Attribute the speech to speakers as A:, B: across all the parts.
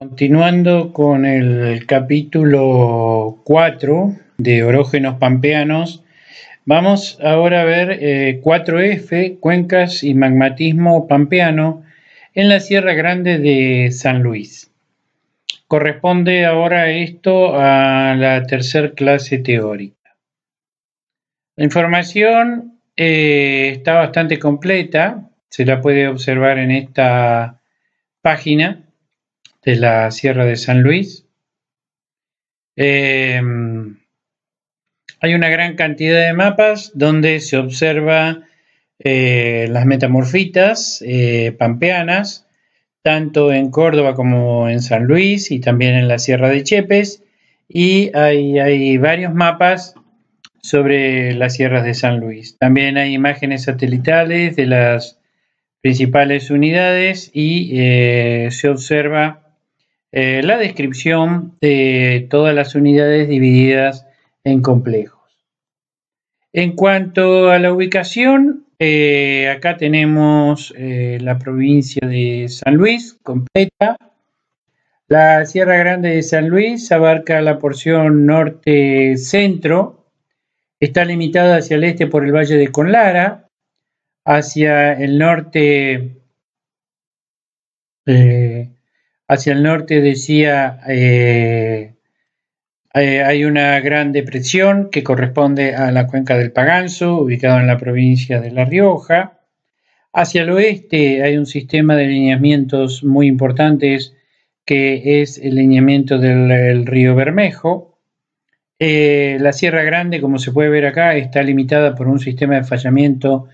A: Continuando con el capítulo 4 de Orógenos Pampeanos, vamos ahora a ver 4F, eh, cuencas y magmatismo pampeano en la Sierra Grande de San Luis. Corresponde ahora esto a la tercera clase teórica. La información eh, está bastante completa, se la puede observar en esta página de la Sierra de San Luis. Eh, hay una gran cantidad de mapas donde se observa eh, las metamorfitas eh, pampeanas, tanto en Córdoba como en San Luis y también en la Sierra de Chepes. Y hay, hay varios mapas sobre las sierras de San Luis. También hay imágenes satelitales de las principales unidades y se observa eh, la descripción de todas las unidades divididas en complejos. En cuanto a la ubicación, eh, acá tenemos eh, la provincia de San Luis completa. La Sierra Grande de San Luis abarca la porción norte-centro. Está limitada hacia el este por el Valle de Conlara, hacia el norte Hacia el norte decía eh, eh, hay una gran depresión que corresponde a la cuenca del Paganzo, ubicado en la provincia de La Rioja. Hacia el oeste hay un sistema de lineamientos muy importantes que es el lineamiento del río Bermejo. Eh, la Sierra Grande, como se puede ver acá, está limitada por un sistema de fallamiento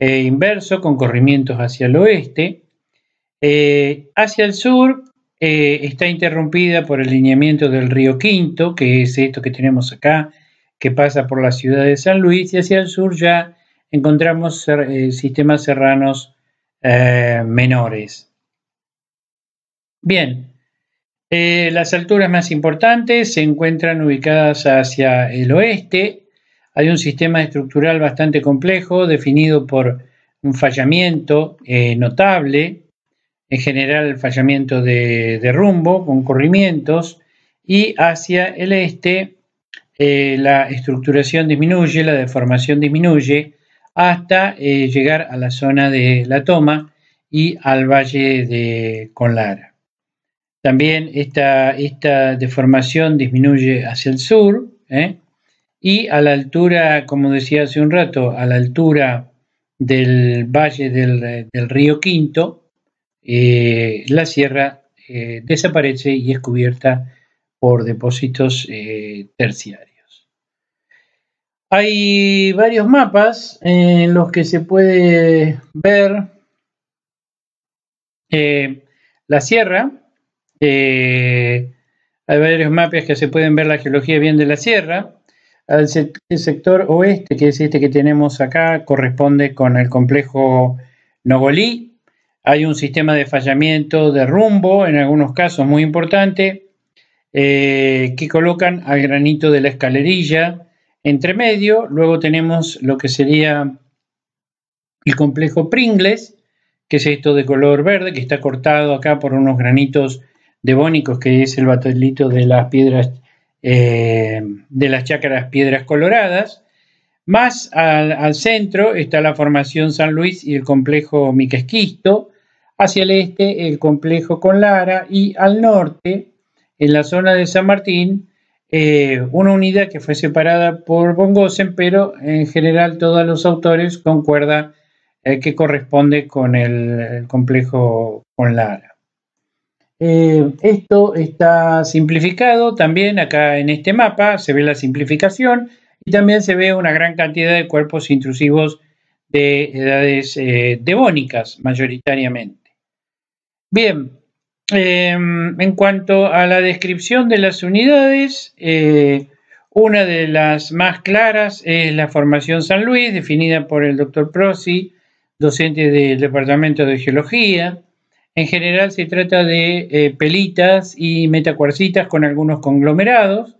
A: inverso con corrimientos hacia el oeste. hacia el sur eh, está interrumpida por el lineamiento del río Quinto, que es esto que tenemos acá, que pasa por la ciudad de San Luis, y hacia el sur ya encontramos eh, sistemas serranos eh, menores. Bien, las alturas más importantes se encuentran ubicadas hacia el oeste. Hay un sistema estructural bastante complejo, definido por un fallamiento notable, en general fallamiento de, rumbo con corrimientos y hacia el este eh, la estructuración disminuye, la deformación disminuye hasta eh, llegar a la zona de la toma y al valle de Conlara. También esta, deformación disminuye hacia el sur ¿eh? y a la altura, como decía hace un rato, a la altura del valle del río Quinto, eh, la sierra eh, desaparece y es cubierta por depósitos eh, terciarios. Hay varios mapas en los que se puede ver la sierra. hay varios mapas que se pueden ver la geología bien de la sierra. El, sector oeste, que es este que tenemos acá, corresponde con el complejo Nogolí, hay un sistema de fallamiento de rumbo, en algunos casos muy importante, eh, que colocan al granito de la escalerilla entre medio. Luego tenemos lo que sería el complejo Pringles, que es esto de color verde, que está cortado acá por unos granitos devónicos, que es el batolito de las piedras, eh, de las chácaras piedras coloradas. Más al, al, centro está la formación San Luis y el complejo Miquesquisto, hacia el este el complejo con Lara y al norte, en la zona de San Martín, eh, una unidad que fue separada por Bongosen, pero en general todos los autores concuerdan eh, que corresponde con el, complejo con Lara. Eh, esto está simplificado también acá en este mapa, se ve la simplificación y también se ve una gran cantidad de cuerpos intrusivos de edades devónicas mayoritariamente. Bien, em, en cuanto a la descripción de las unidades, eh, una de las más claras es la formación San Luis, definida por el doctor Prosi, docente del Departamento de Geología. En general se trata de eh, pelitas y metacuarcitas con algunos conglomerados.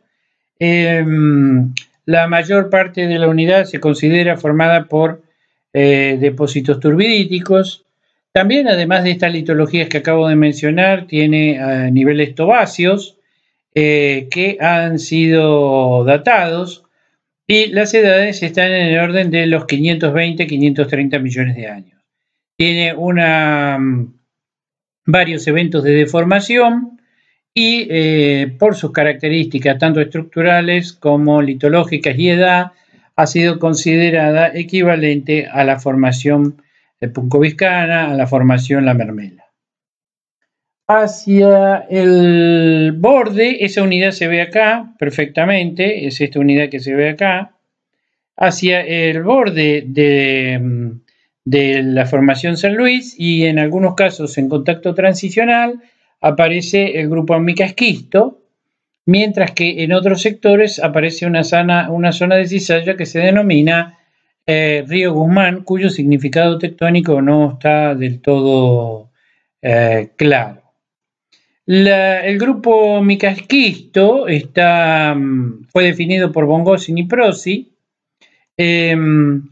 A: Em, la mayor parte de la unidad se considera formada por eh, depósitos turbidíticos. También, además de estas litologías que acabo de mencionar, tiene niveles tobáceos que han sido datados y las edades están en el orden de los 520-530 millones de años. Tiene una, mm, varios eventos de deformación y eh, por sus características tanto estructurales como litológicas y edad ha sido considerada equivalente a la formación puncoviscana, a la formación la mermela. Hacia el borde, esa unidad se ve acá perfectamente, es esta unidad que se ve acá. Hacia el borde de, de la formación San Luis y en algunos casos en contacto transicional aparece el grupo esquisto, mientras que en otros sectores aparece una, una zona de cizalla que se denomina eh, Río Guzmán, cuyo significado tectónico no está del todo eh, claro. El grupo micasquisto está, mm, fue definido por Bongosin y Prosi em,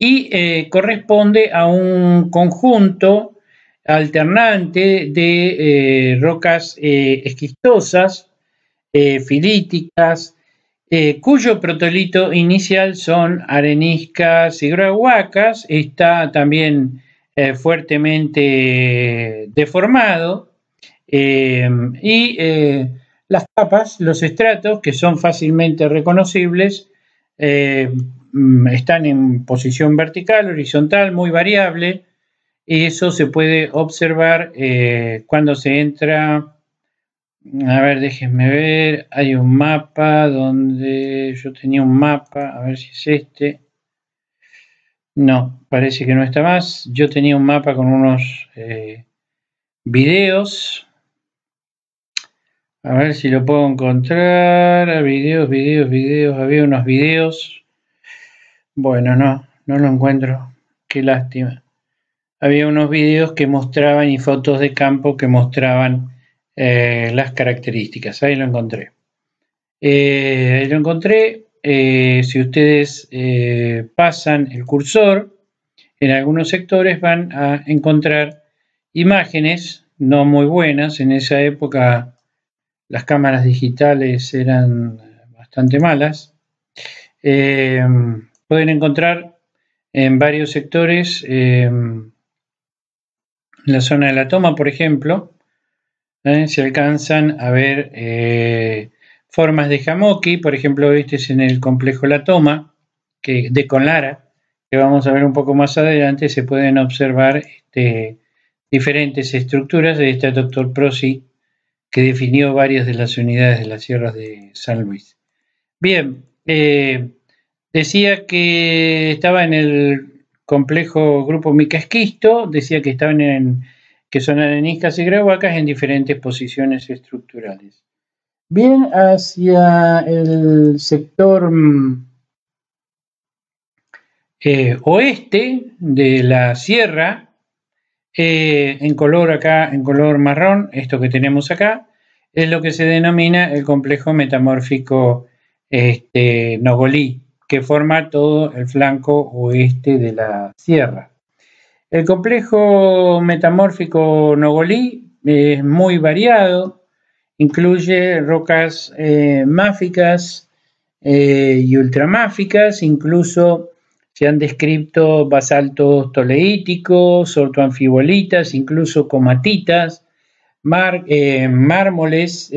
A: y eh, corresponde a un conjunto alternante de rocas esquistosas, filíticas, cuyo protolito inicial son areniscas y grahuacas, está también fuertemente deformado Em, y eh, las capas, los estratos, que son fácilmente reconocibles, eh, mm, están en posición vertical, horizontal, muy variable, y eso se puede observar eh, cuando se entra. A ver, déjenme ver. Hay un mapa donde yo tenía un mapa, a ver si es este. No, parece que no está más. Yo tenía un mapa con unos videos a ver si lo puedo encontrar. Videos, videos, videos. Había unos videos. Bueno, no, no lo encuentro. Qué lástima. Había unos videos que mostraban y fotos de campo que mostraban eh, las características. Ahí lo encontré. Eh, ahí lo encontré. Eh, si ustedes pasan el cursor, en algunos sectores van a encontrar imágenes no muy buenas. En esa época las cámaras digitales eran bastante malas. Pueden encontrar en varios sectores, en la zona de la toma, por ejemplo, ¿eh? se alcanzan a ver formas de jamoki, por ejemplo, este es en el complejo La Toma, que, de Conlara, que vamos a ver un poco más adelante, se pueden observar este, diferentes estructuras de este doctor Prosi que definió varias de las unidades de las sierras de San Luis. Bien, eh, decía que estaba en el complejo grupo Micasquisto, decía que estaban en que son areniscas y grahuacas en diferentes posiciones estructurales. Bien, hacia el sector mm, eh, oeste de la sierra, eh, en color acá, en color marrón, esto que tenemos acá, es lo que se denomina el complejo metamórfico este, Nogolí, que forma todo el flanco oeste de la sierra. El complejo metamórfico Nogolí es muy variado, incluye rocas eh, máficas eh, y ultramáficas, incluso se han descrito basaltos toleíticos, ortoanfibolitas, incluso comatitas, eh, mármoles,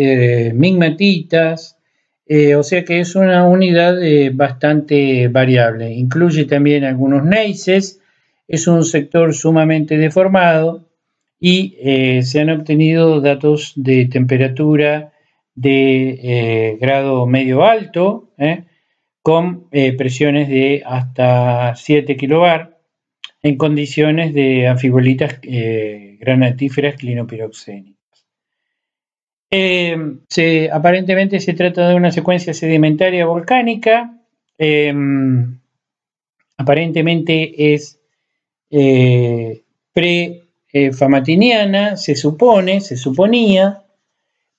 A: migmatitas, o sea que es una unidad bastante variable. Incluye también algunos neises, es un sector sumamente deformado y se han obtenido datos de temperatura de grado medio alto, con eh, presiones de hasta 7 kbar en condiciones de anfibolitas eh, granatíferas clinopiroxénicas. Eh, aparentemente se trata de una secuencia sedimentaria volcánica. Em, aparentemente es pre-famatiniana, se supone, se suponía,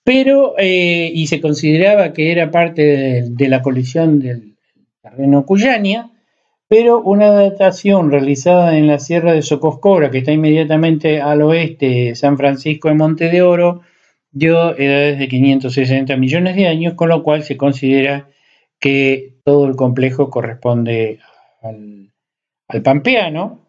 A: pero y se consideraba que era parte de la colisión del terreno Cuyania, pero una datación realizada en la Sierra de Socoscora, que está inmediatamente al oeste de San Francisco de Monte de Oro, dio edades de 560 millones de años, con lo cual se considera que todo el complejo corresponde al, Pampeano.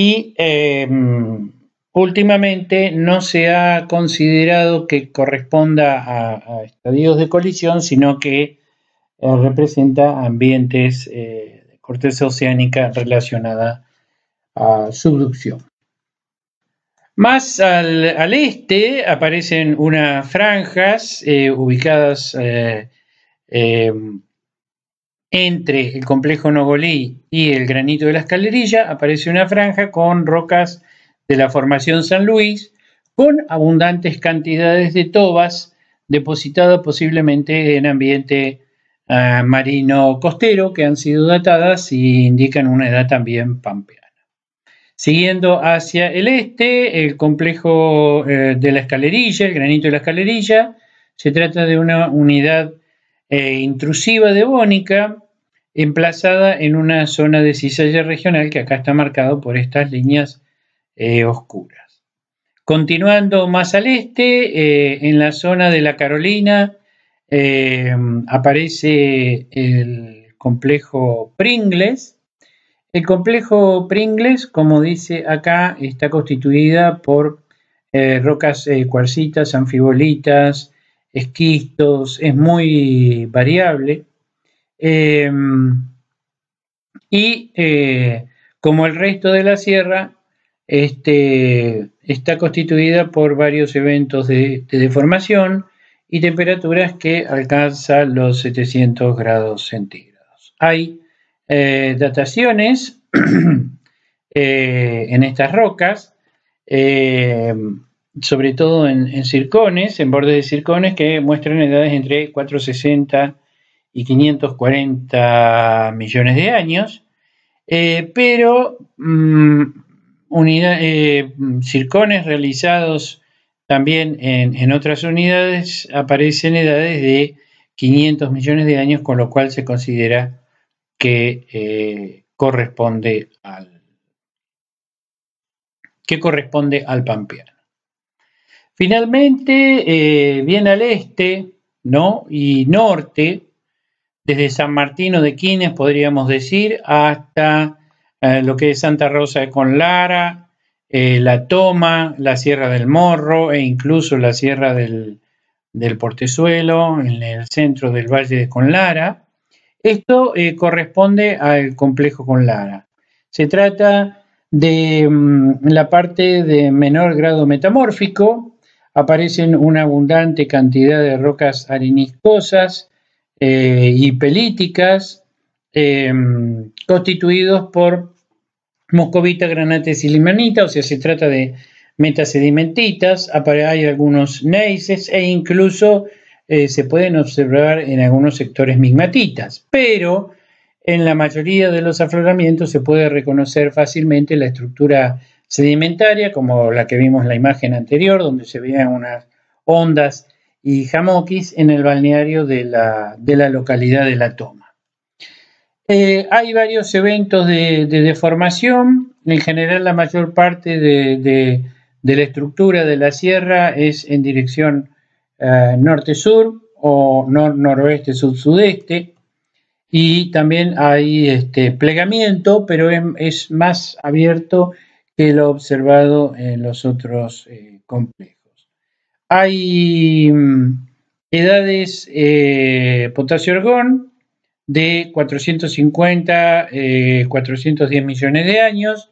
A: Y em, últimamente no se ha considerado que corresponda a, estadios de colisión, sino que eh, representa ambientes eh, de corteza oceánica relacionada a subducción. Más al, este aparecen unas franjas eh, ubicadas entre el complejo Nogolí y el granito de la escalerilla. Aparece una franja con rocas de la formación San Luis con abundantes cantidades de tobas depositadas posiblemente en ambiente ah, marino costero que han sido datadas y indican una edad también pampeana. Siguiendo hacia el este, el complejo eh, de la escalerilla, el granito de la escalerilla, se trata de una unidad eh, intrusiva devónica emplazada en una zona de cizalla regional que acá está marcado por estas líneas eh, oscuras. Continuando más al este, eh, en la zona de la Carolina, eh, aparece el complejo Pringles. El complejo Pringles, como dice acá, está constituida por rocas cuarcitas, anfibolitas, esquistos, es muy variable. y como el resto de la sierra, este, está constituida por varios eventos de, deformación y temperaturas que alcanzan los 700 grados centígrados. Hay eh, dataciones eh, en estas rocas, eh, sobre todo en, en, circones, en bordes de circones, que muestran edades entre 460 y 540 millones de años, pero mm, unidad, eh, circones realizados también en, otras unidades aparecen edades de 500 millones de años, con lo cual se considera que eh, corresponde al que corresponde al Pampeano. Finalmente, eh, bien al este ¿no? y norte, desde San Martino de Quines, podríamos decir, hasta eh, lo que es Santa Rosa de Conlara, eh, la Toma, la Sierra del Morro e incluso la Sierra del, Portezuelo, en el centro del Valle de Conlara. Esto eh, corresponde al complejo Conlara. Se trata de mm, la parte de menor grado metamórfico, aparecen una abundante cantidad de rocas areniscosas y pelíticas, Em, constituidos por moscovita, granates y limanita, o sea, se trata de metasedimentitas, hay algunos neises e incluso eh, se pueden observar en algunos sectores migmatitas, pero en la mayoría de los afloramientos se puede reconocer fácilmente la estructura sedimentaria, como la que vimos en la imagen anterior, donde se veían unas ondas y jamoquis en el balneario de la, de la localidad de La Toma. Eh, hay varios eventos de, deformación. En general, la mayor parte de, la estructura de la sierra es en dirección eh, norte-sur o noroeste sur-sudeste. Y también hay este, plegamiento, pero es, más abierto que lo observado en los otros eh, complejos. Hay mm, edades potasio-argón, de 450, 410 eh, millones de años.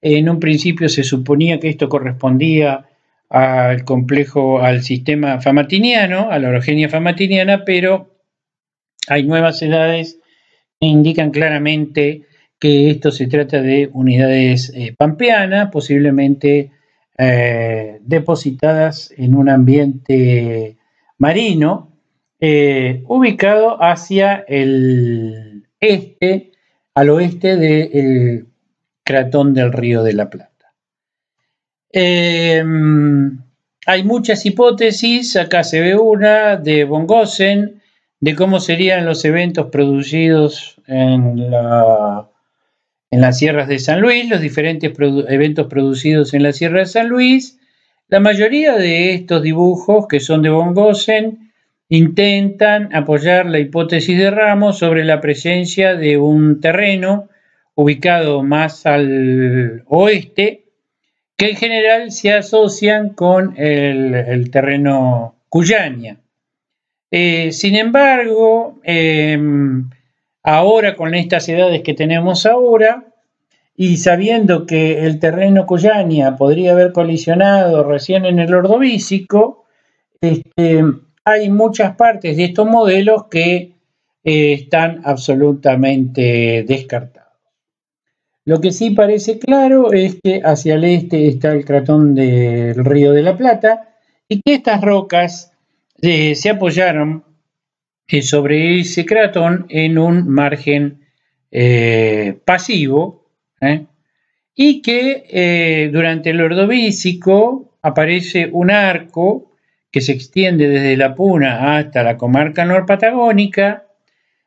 A: En un principio se suponía que esto correspondía al complejo, al sistema famatiniano, a la orogenia famatiniana, pero hay nuevas edades que indican claramente que esto se trata de unidades eh, pampeanas, posiblemente eh, depositadas en un ambiente marino, eh, ubicado hacia el este, al oeste del cratón del río de la Plata. Em, hay muchas hipótesis, acá se ve una de Von Gossen, de cómo serían los eventos producidos en la en las sierras de San Luis, los diferentes eventos producidos en la Sierra de San Luis. La mayoría de estos dibujos, que son de Von Gossen, intentan apoyar la hipótesis de Ramos sobre la presencia de un terreno ubicado más al oeste, que en general se asocian con el, terreno Cuyania. Eh, sin embargo, em, ahora con estas edades que tenemos ahora, y sabiendo que el terreno Cuyania podría haber colisionado recién en el Ordovícico, este, hay muchas partes de estos modelos que eh, están absolutamente descartados. Lo que sí parece claro es que hacia el este está el cratón del Río de la Plata y que estas rocas eh, se apoyaron sobre ese cratón en un margen pasivo y que durante el Ordovícico aparece un arco que se extiende desde la Puna hasta la comarca norpatagónica,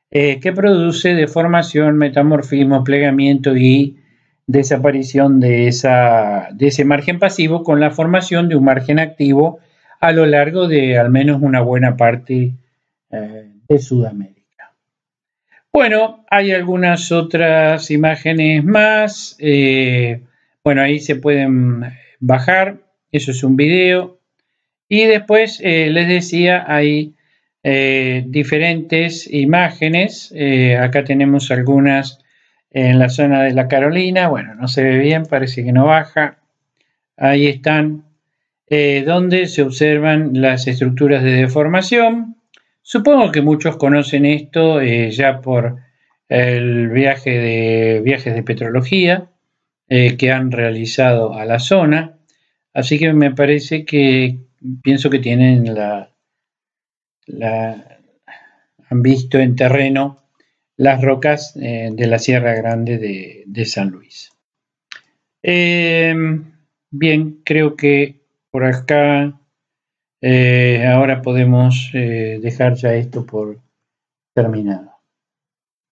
A: eh, que produce deformación, metamorfismo, plegamiento y desaparición de, esa, de ese margen pasivo con la formación de un margen activo a lo largo de al menos una buena parte eh, de Sudamérica. Bueno, hay algunas otras imágenes más. Eh, bueno, ahí se pueden bajar. Eso es un video. Y después eh, les decía, hay eh, diferentes imágenes. Eh, acá tenemos algunas en la zona de la Carolina. Bueno, no se ve bien, parece que no baja. Ahí están, donde se observan las estructuras de deformación. Supongo que muchos conocen esto ya por el viaje de viajes de petrología que han realizado a la zona. Así que me parece que pienso que tienen la, han visto en terreno las rocas eh, de la Sierra Grande de, San Luis. Em, bien, creo que por acá eh, ahora podemos eh, dejar ya esto por terminado.